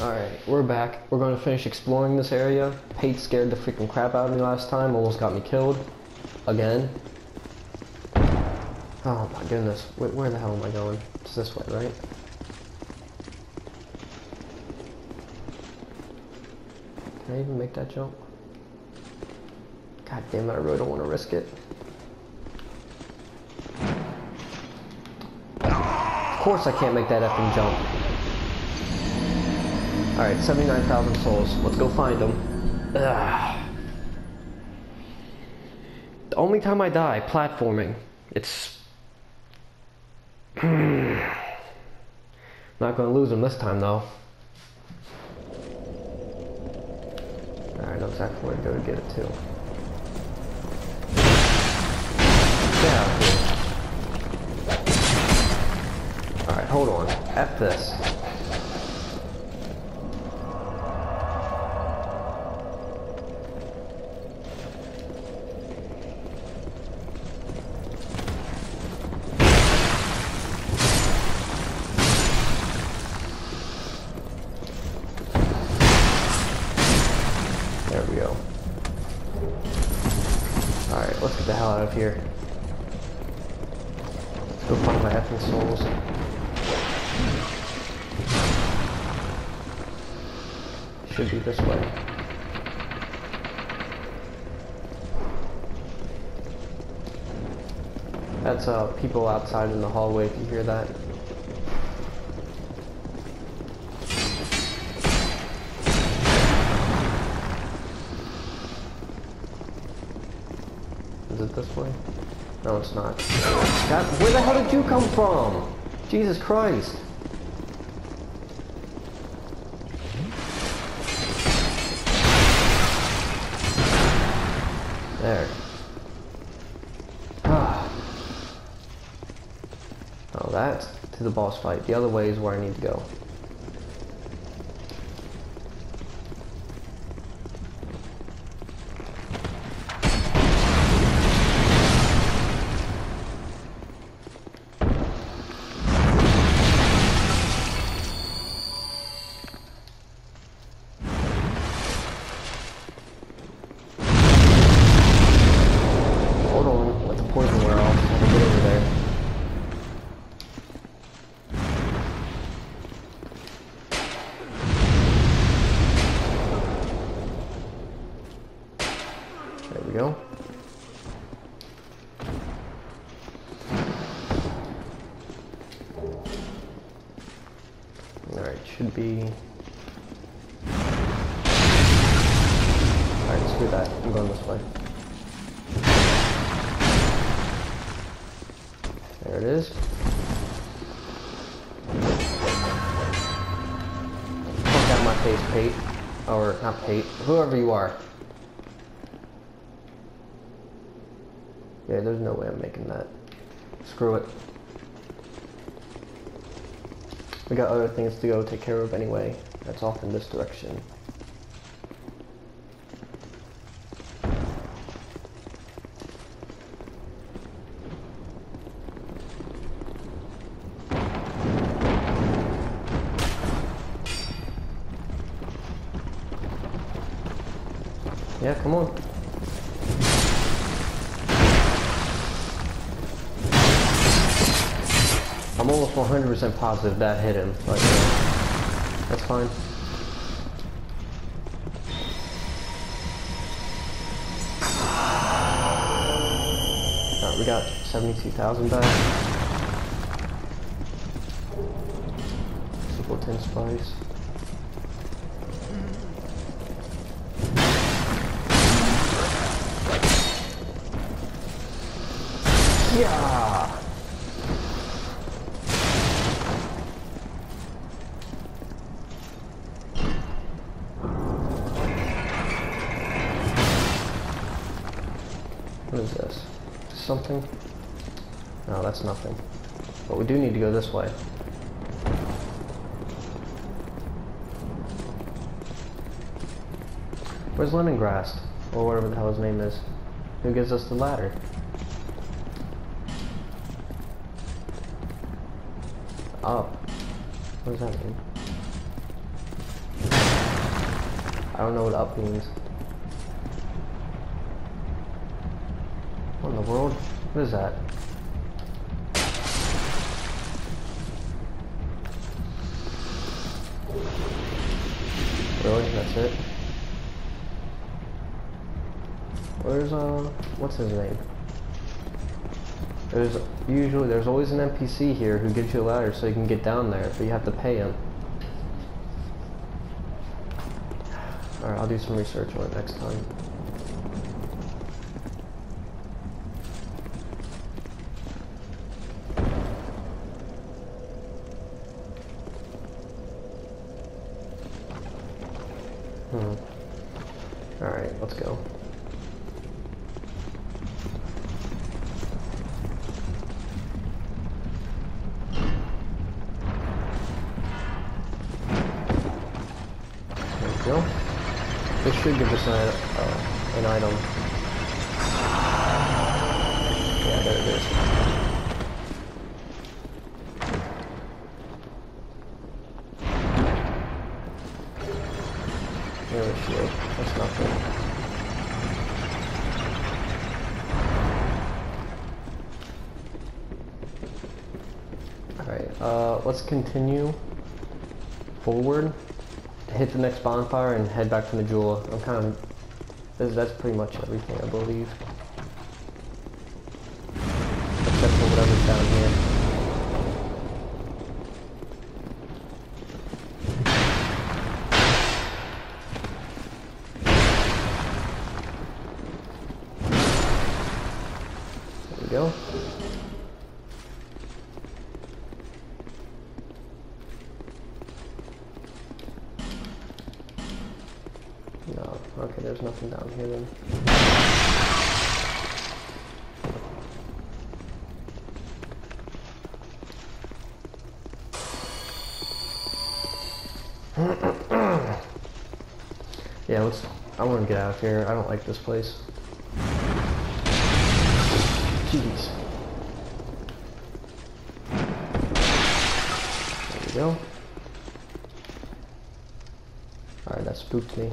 Alright, we're back. We're to finish exploring this area. Pate scared the freaking crap out of me last time, almost got me killed. Again. Oh my goodness. Where, where the hell am I going? It's this way, right? Can I even make that jump? God damn it, I really don't want to risk it. Of course I can't make that effing jump. Alright, 79,000 souls. Let's go find them. Ugh. The only time I die platforming, it's... Not gonna lose them this time though. I know exactly where to go get it too. Alright, hold on. F this. There we go. Alright, let's get the hell out of here. Let's go find my effing souls. Should be this way. That's uh people outside in the hallway if you hear that. This way? No, it's not. Where the hell did you come from? Jesus Christ. There. Ah. Oh, that's to the boss fight. The other way is where I need to go. Alright, screw that. I'm going this way. There it is. Fuck out my face, Pate. Or, not Pate. Whoever you are. Yeah, there's no way I'm making that. Screw it. We got other things to go take care of anyway. That's off in this direction. I'm almost 100% positive that hit him. Uh, that's fine. Alright, we got 72,000 back. Simple 10 spice. Yeah. Something? No, that's nothing. But we do need to go this way. Where's Lemongrass? Or whatever the hell his name is. Who gives us the ladder? Oh. What does that mean? I don't know what up means. What in the world? What is that? Really? That's it? Where's, uh, what's his name? There's usually, there's always an NPC here who gives you a ladder so you can get down there, but you have to pay him. Alright, I'll do some research on it next time. This should give us an, uh, an item. Yeah, there it is. Really shield. That's nothing. Alright, uh, let's continue forward, hit the next bonfire, and head back to Majula. I'm kind of, that's, that's pretty much everything, I believe. Except for whatever's down here. There we go. No, okay, there's nothing down here then. yeah, let's. I want to get out of here. I don't like this place. Jeez. There we go. Alright, that spooked me.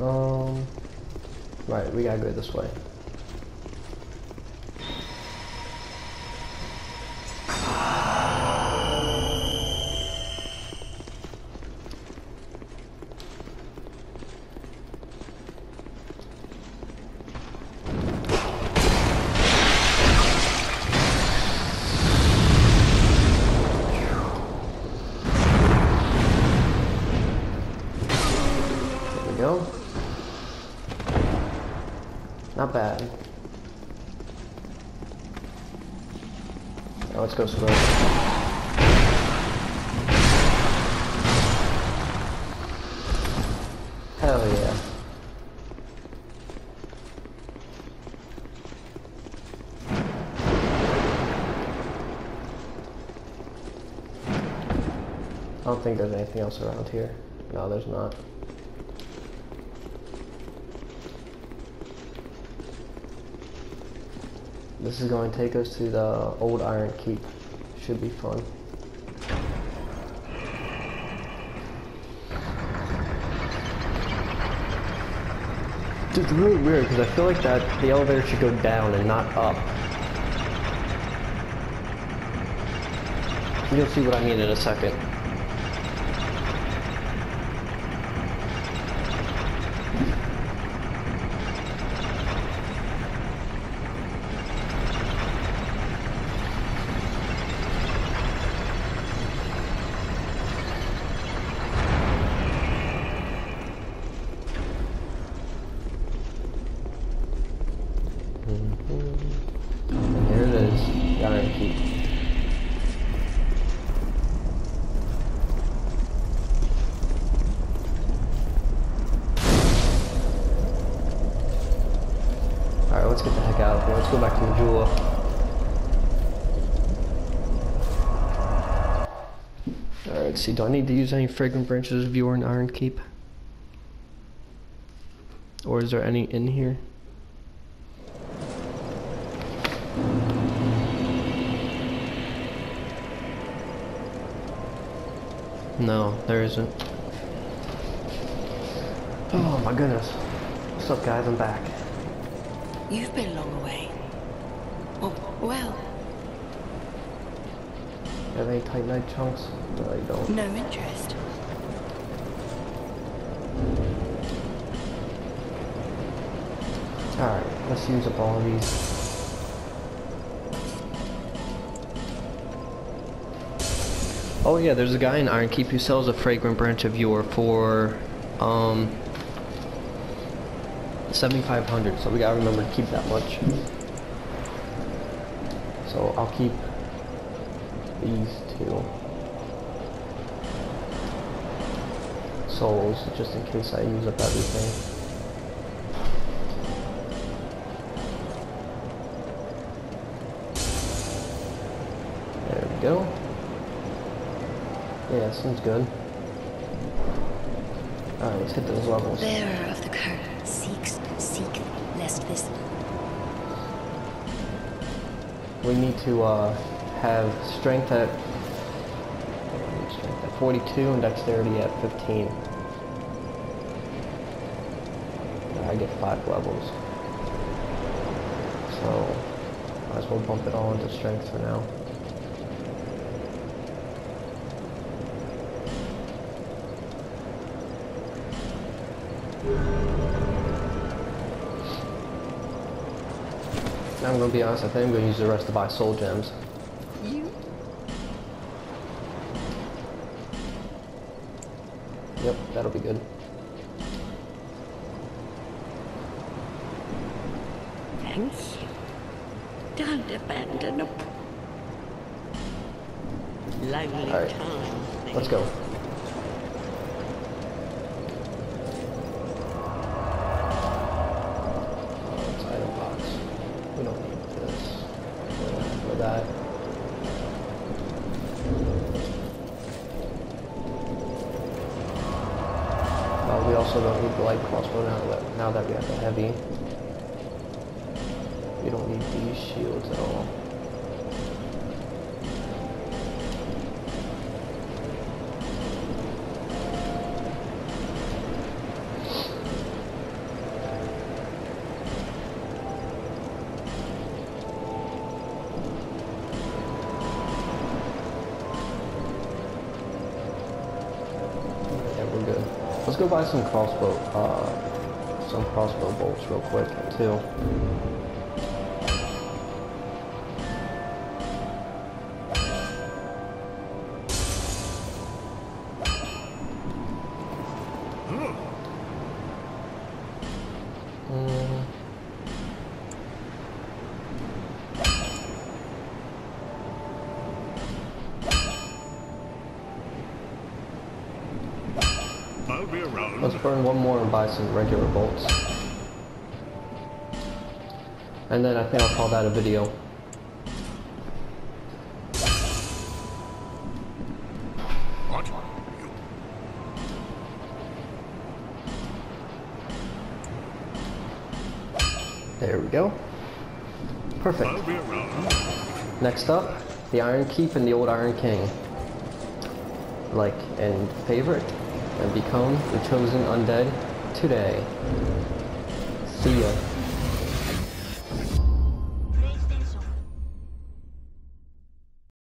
Um. Right, we gotta go this way. Not bad. Now let's go slow. Hell yeah. I don't think there's anything else around here. No, there's not. This is going to take us to the old Iron Keep. Should be fun. It's really weird because I feel like that the elevator should go down and not up. You'll see what I mean in a second. And here it is, the Iron Keep. Alright, let's get the heck out. Let's go back to Majula. Alright, see. Do I need to use any fragrant branches of yore Iron Keep? Or is there any in here? No, there isn't. Oh my goodness. What's up guys, I'm back. You've been long away. Oh, well, You have any titanite chunks? No, you don't. no interest. Alright, let's use up all of these. Oh yeah, there's a guy in Iron Keep who sells a fragrant branch of yore for um 7500 so we gotta remember to keep that much so I'll keep these two souls just in case I use up everything There we go. Yeah, seems good. Alright, let's hit those levels. Bearer of the curse lest this We need to uh, have strength at strength at 42 and dexterity at 15. I get five levels. So, might as well bump it all into strength for now. Gonna be honest, I think I'm gonna use the rest to buy soul gems. you Yep, that'll be good. thank you. Don't abandon a lonely Alright, time. Let's go. Also don't need the light crossbow now that now that we have the heavy. We don't need these shields at all. Go buy some crossbow, uh, some crossbow bolts real quick too. Mm. Be around. Let's burn one more and buy some regular bolts. And then I think I'll call that a video. There we go. Perfect. Next up, the Iron Keep and the Old Iron King. Like and favorite, and become the chosen undead today. See ya.